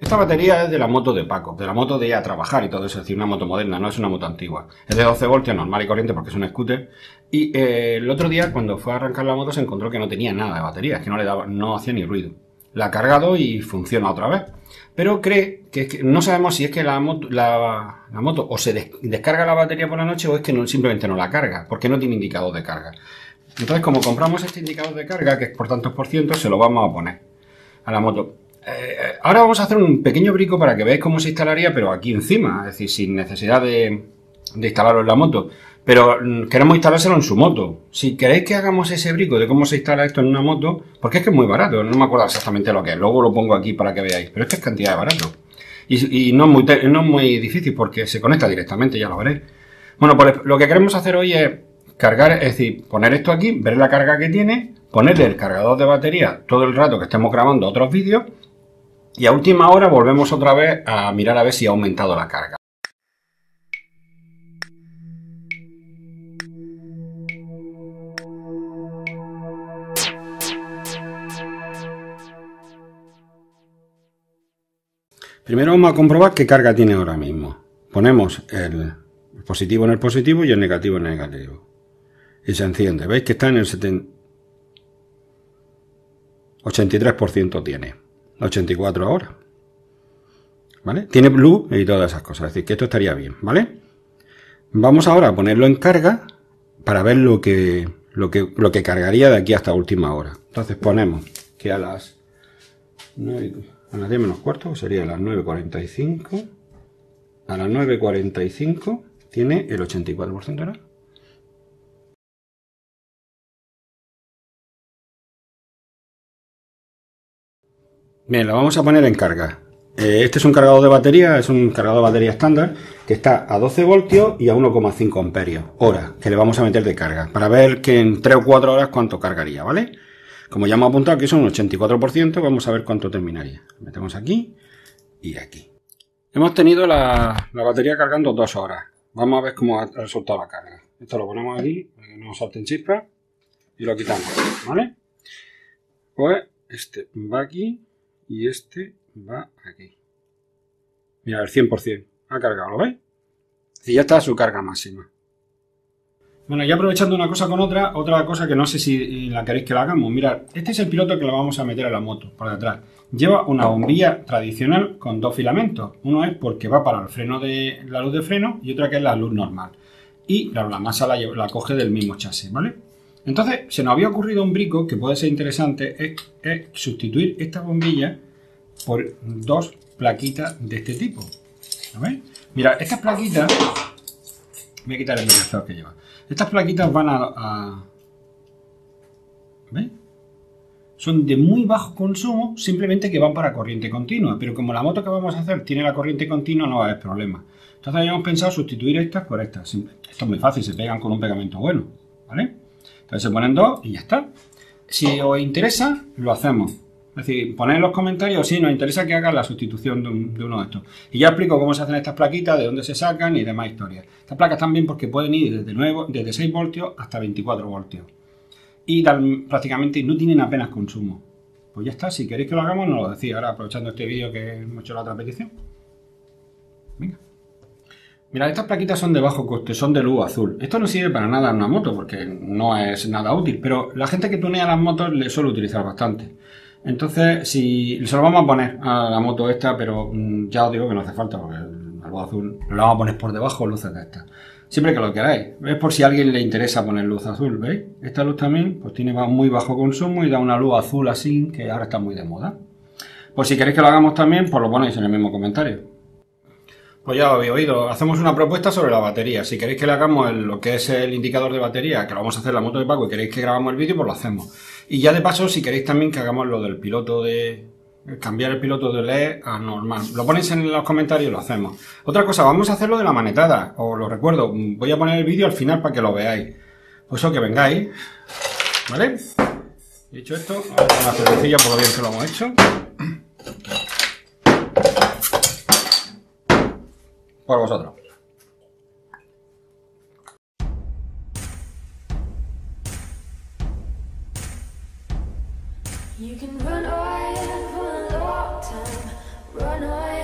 Esta batería es de la moto de Paco, de la moto de ir a trabajar y todo eso, es decir, una moto moderna, no es una moto antigua. Es de 12 voltios, normal y corriente porque es un scooter. Y eh, el otro día, cuando fue a arrancar la moto, se encontró que no tenía nada de batería, es que no le daba, no hacía ni ruido. La ha cargado y funciona otra vez. Pero cree que, no sabemos si es que la moto, o se descarga la batería por la noche o es que simplemente no la carga, porque no tiene indicador de carga. Entonces, como compramos este indicador de carga, que es por tantos por ciento, se lo vamos a poner a la moto. Eh, ahora vamos a hacer un pequeño brico para que veáis cómo se instalaría, pero aquí encima, es decir, sin necesidad de, instalarlo en la moto. Pero mm, queremos instalárselo en su moto. Si queréis que hagamos ese brico de cómo se instala esto en una moto, porque es que es muy barato, no me acuerdo exactamente lo que es, luego lo pongo aquí para que veáis, pero es que es cantidad de barato. Y, no, es muy, no es muy difícil porque se conecta directamente, ya lo veréis. Bueno, pues lo que queremos hacer hoy es cargar, es decir, poner esto aquí, ver la carga que tiene, ponerle el cargador de batería todo el rato que estemos grabando otros vídeos y a última hora volvemos otra vez a mirar a ver si ha aumentado la carga. Primero vamos a comprobar qué carga tiene ahora mismo. Ponemos el positivo en el positivo y el negativo en el negativo. Y se enciende. ¿Veis que está en el 83% tiene. 84 ahora. ¿Vale? Tiene blue y todas esas cosas. Es decir, que esto estaría bien, ¿vale? Vamos ahora a ponerlo en carga para ver lo que, lo que, lo que cargaría de aquí hasta última hora. Entonces ponemos que a las 9, a las 10 menos cuarto, sería a las 9.45. A las 9.45 tiene el 84%, ¿no? Bien, lo vamos a poner en carga. Eh, este es un cargador de batería, es un cargador de batería estándar que está a 12 voltios y a 1,5 amperios hora que le vamos a meter de carga para ver que en 3 o 4 horas cuánto cargaría, ¿vale? Como ya hemos apuntado que son un 84%, vamos a ver cuánto terminaría. Metemos aquí y aquí. Hemos tenido la, batería cargando dos horas. Vamos a ver cómo ha resultado la carga. Esto lo ponemos aquí para que no salten chispas y lo quitamos, ¿vale? Pues este va aquí y este va aquí. Mira, el 100%. Ha cargado, ¿lo veis? Y ya está a su carga máxima. Bueno, ya aprovechando una cosa con otra, otra cosa que no sé si la queréis que la hagamos. Mirad, este es el piloto que lo vamos a meter a la moto, por detrás. Lleva una bombilla tradicional con dos filamentos. Uno es porque va para el freno de la luz de freno y otra que es la luz normal. Y la masa la, la coge del mismo chasis, ¿vale? Entonces, se nos había ocurrido un brico que puede ser interesante, es, sustituir esta bombilla por dos plaquitas de este tipo. ¿Veis? Mira, estas plaquitas... Voy a quitar el medidor que lleva. Estas plaquitas van a, ¿Veis? Son de muy bajo consumo, simplemente que van para corriente continua. Pero como la moto que vamos a hacer tiene la corriente continua, no va a haber problema. Entonces habíamos pensado sustituir estas por estas. Esto es muy fácil, se pegan con un pegamento bueno. ¿Vale? Entonces se ponen dos y ya está. Si os interesa, lo hacemos. Es decir, poned en los comentarios si nos interesa que haga la sustitución de, uno de estos. Y ya explico cómo se hacen estas plaquitas, de dónde se sacan y demás historias. Estas placas también porque pueden ir desde, 9, desde 6 voltios hasta 24 voltios. Y prácticamente no tienen apenas consumo. Pues ya está, si queréis que lo hagamos, nos lo decís. Ahora aprovechando este vídeo que hemos hecho la otra petición. Mira, estas plaquitas son de bajo coste, son de luz azul. Esto no sirve para nada en una moto porque no es nada útil, pero la gente que tunea las motos le suele utilizar bastante. Entonces, si se lo vamos a poner a la moto esta, pero mm, ya os digo que no hace falta, porque el luz azul lo vamos a poner por debajo luces de estas. Siempre que lo queráis. Es por si a alguien le interesa poner luz azul, ¿veis? Esta luz también pues tiene muy bajo consumo y da una luz azul así, que ahora está muy de moda. Pues si queréis que lo hagamos también, pues lo ponéis en el mismo comentario. Pues ya lo habéis oído, hacemos una propuesta sobre la batería. Si queréis que le hagamos lo que es el indicador de batería, que lo vamos a hacer en la moto de Paco y queréis que grabamos el vídeo, pues lo hacemos. Y ya de paso, si queréis también que hagamos lo del piloto de... Cambiar el piloto de LED a normal. Lo ponéis en los comentarios y lo hacemos. Otra cosa, vamos a hacerlo de la manetada. Os lo recuerdo, voy a poner el vídeo al final para que lo veáis. Pues eso que vengáis. ¿Vale? Dicho esto, una cervecilla por lo bien que lo hemos hecho. Por vosotros. You can run away for a long time Run away.